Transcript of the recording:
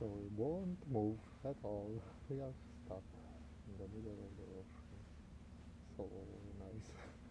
So we won't move at all. We are stuck in the middle of the ocean. So nice.